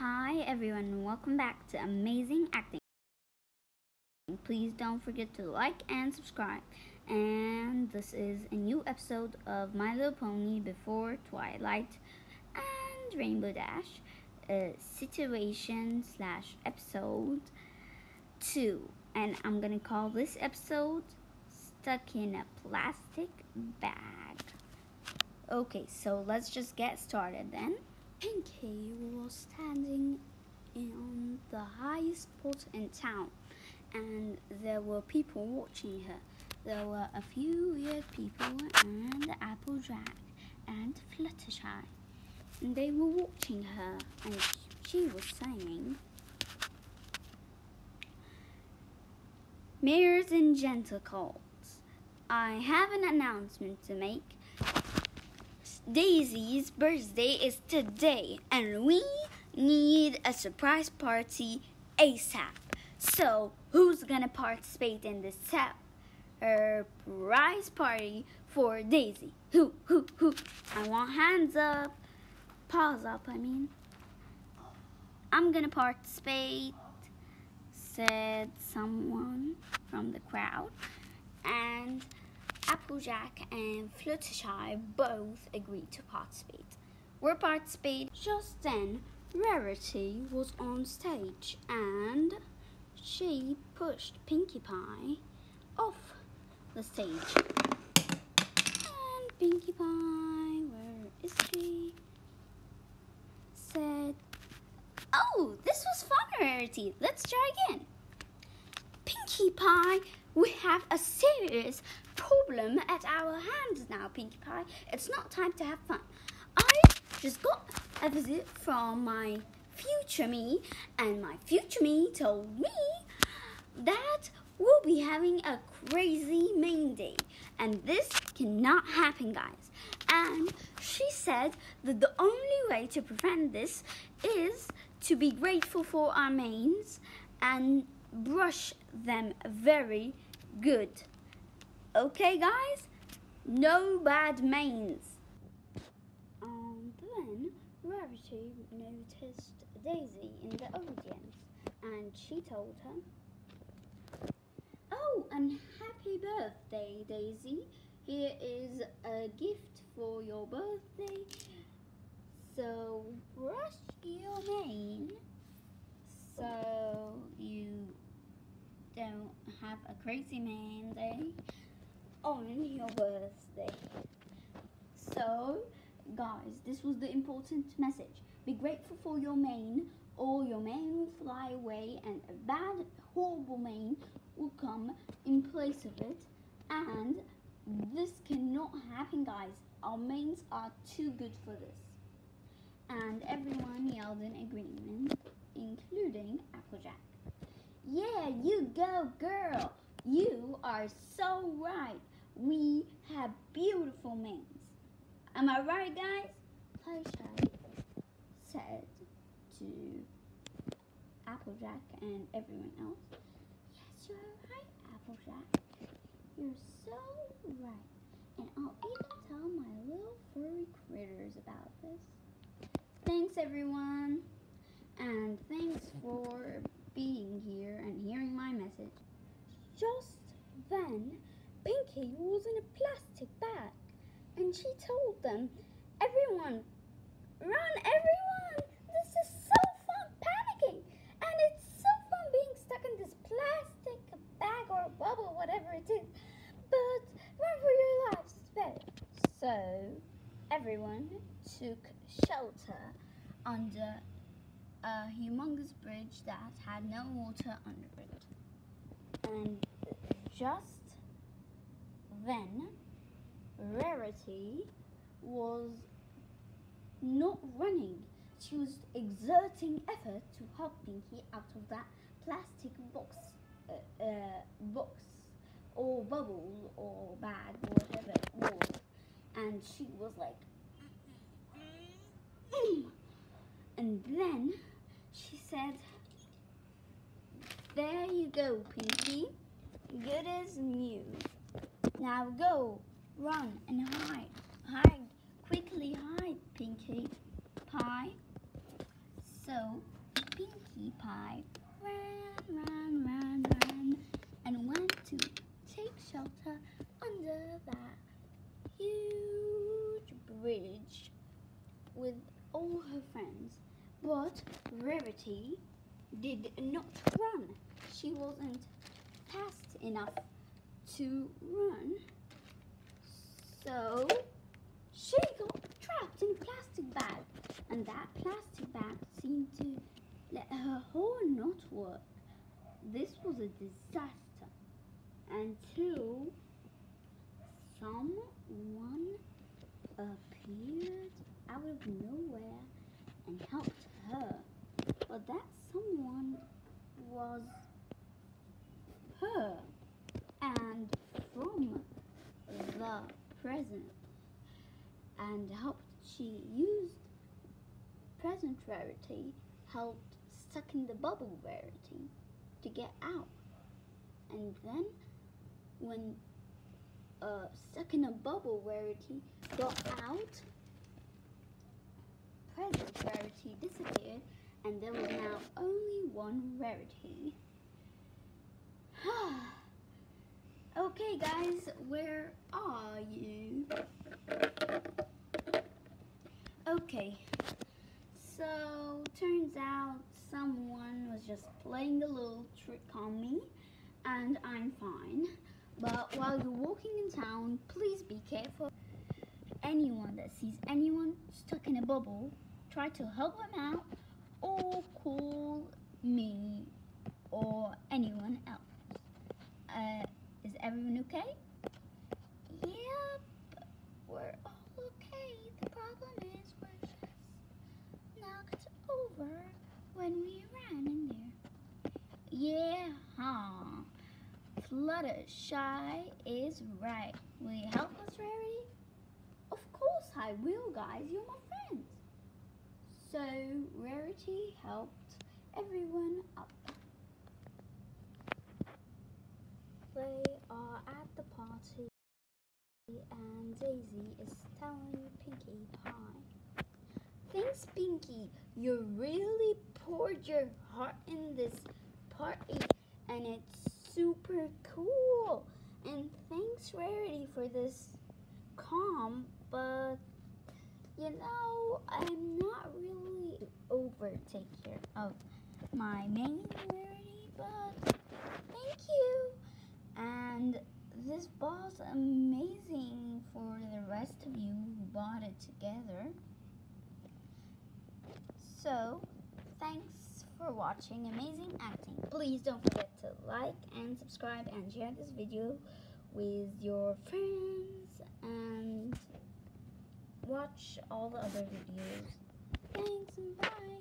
Hi everyone, welcome back to Amazing Acting. Please don't forget to like and subscribe. And this is a new episode of My Little Pony Before Twilight and Rainbow Dash, situation slash episode two. And I'm gonna call this episode Stuck in a Plastic Bag. Okay, so let's just get started then. Pinkie was standing on the highest spot in town, and there were people watching her. There were a few weird people and Applejack and Fluttershy. And they were watching her, and she was saying, Mirrors and Gentle I have an announcement to make. Daisy's birthday is today, and we need a surprise party ASAP. So, who's gonna participate in this surprise party for Daisy? Who, who, who? I want hands up. Paws up, I mean. I'm gonna participate, said someone from the crowd. And Applejack and Fluttershy both agreed to participate. Were participate just then Rarity was on stage and she pushed Pinkie Pie off the stage. And Pinkie Pie, where is she? Said, Oh, this was fun, Rarity. Let's try again. Pinkie Pie, we have a serious problem at our hands now, Pinkie Pie. It's not time to have fun. I just got a visit from my future me, and my future me told me that we'll be having a crazy mane day, and this cannot happen, guys. And she said that the only way to prevent this is to be grateful for our manes and brush them very good. Okay, guys? No bad manes. And then Rarity noticed Daisy in the audience and she told her, Oh, and happy birthday, Daisy. Here is a gift for your birthday. So brush your mane so you don't have a crazy man day on your birthday. So, guys, this was the important message. Be grateful for your mane, or your mane will fly away, and a bad, horrible mane will come in place of it. And this cannot happen, guys. Our manes are too good for this. And everyone yelled in agreement, including Applejack. Yeah, you go, girl. You are so right. We have beautiful manes. Am I right, guys? Fluttershy said to Applejack and everyone else. Yes, you're right, Applejack. You're so right. And I'll even tell my little furry critters about this. Thanks, everyone. And thanks for being here and hearing my message. Just then, Pinkie was in a plastic bag and she told them, Everyone, run, everyone! This is so fun panicking and it's so fun being stuck in this plastic bag or bubble, whatever it is. But run for your lives, it's. So, everyone took shelter under a humongous bridge that had no water under it. And just then, Rarity was not running. She was exerting effort to help Pinkie out of that plastic box, uh, uh, box or bubble or bag, or whatever it was. And she was like, and then she said, There you go, Pinkie. Good as new. Now go, run and hide. Hide, quickly hide, Pinkie Pie. So Pinkie Pie ran, ran, ran, ran, and went to take shelter under that huge bridge with all her friends. But Rarity did not run. She wasn't fast enough to run. So she got trapped in a plastic bag. And that plastic bag seemed to let her horn not work. This was a disaster until someone appeared out of nowhere and helped her. But that someone was her and from the present. And helped she used present rarity helped in the bubble rarity to get out. And then when uh, in a bubble rarity got out present rarity disappeared. And there was now only one rarity okay guys where are you? Okay so turns out someone was just playing a little trick on me and I'm fine. But while you're walking in town please be careful. Anyone that sees anyone stuck in a bubble try to help them out or call me or anyone else. Uh, is everyone okay? Yep, we're all okay. The problem is we're just knocked over when we ran in there. Yeah, huh? Fluttershy is right. Will you help us, Rarity? Of course I will, guys. You're my friends. So, Rarity helped everyone up. They are at the party and Daisy is telling Pinkie Pie. Thanks, Pinkie. You really poured your heart in this party and it's super cool. And thanks, Rarity, for this calm, but you know, I'm not really over take care of my mane Rarity, but thank you. And this ball's amazing for the rest of you who bought it together. So, thanks for watching Amazing Acting. Please don't forget to like and subscribe and share this video with your friends and watch all the other videos. Thanks and bye.